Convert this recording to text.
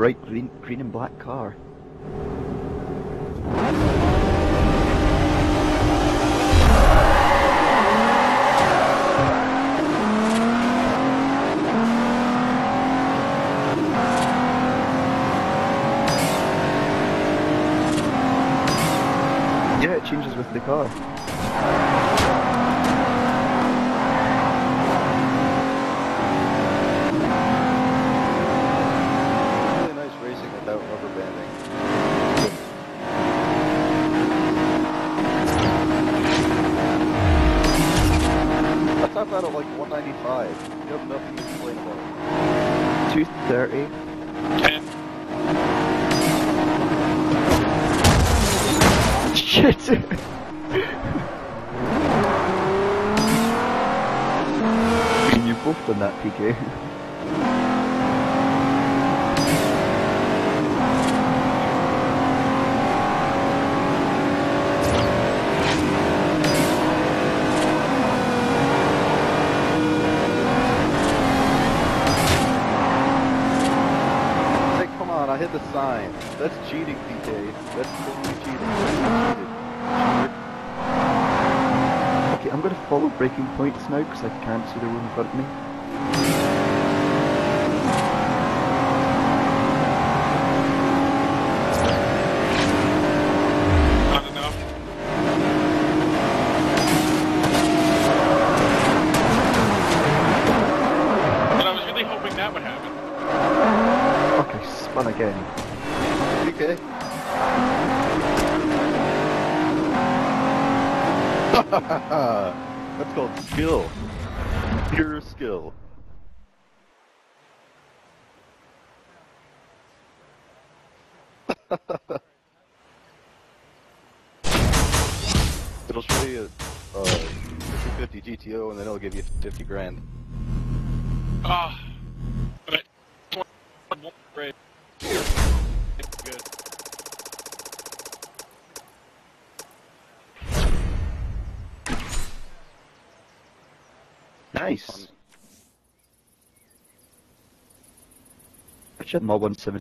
bright green, green and black car. Yeah, it changes with the car. 295. You have nothing to complain about. 230. 10. Shit! you buffed on that PK. hit the sign. That's cheating, PK. That's totally cheating. Cheated. Okay, I'm gonna follow braking points now because I can't see the room in front of me. Okay, spun again. PK. That's called skill. Pure skill. It'll show you uh, 50 GTO and then it'll give you 50 grand. Ah. but I. One grade. Nice. Richard Mob 170.